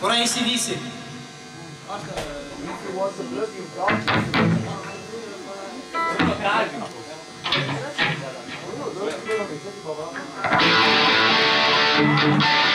Ora ACDC. Yeah!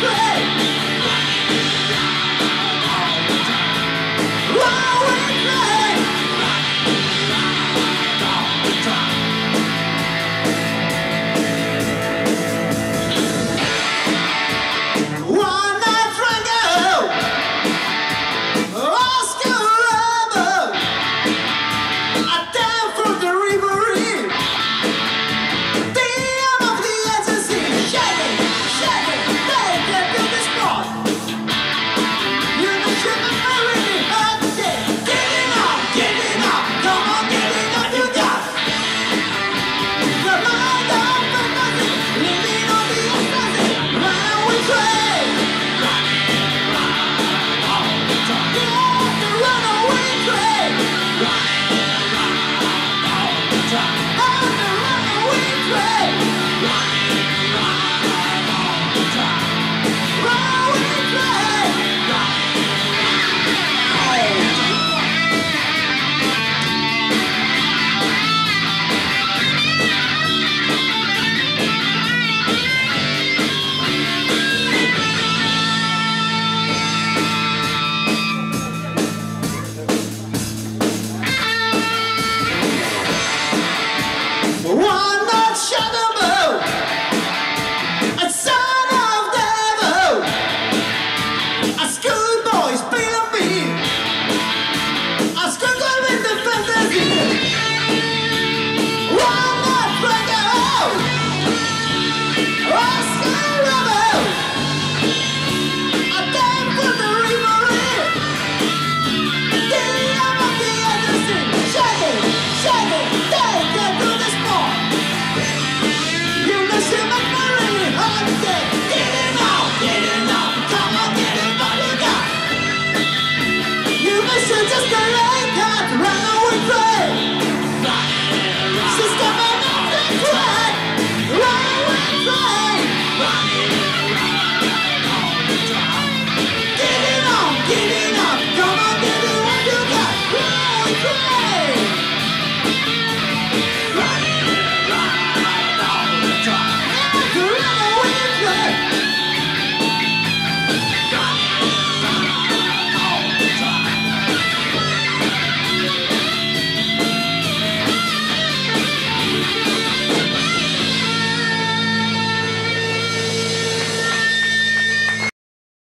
play.